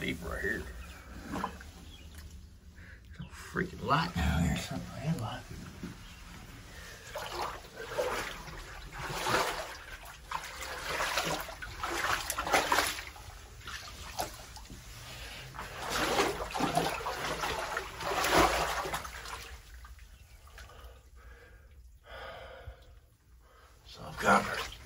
deep right here. Some freaking light down here. Something headlight. Soft copper.